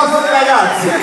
nostre ragazze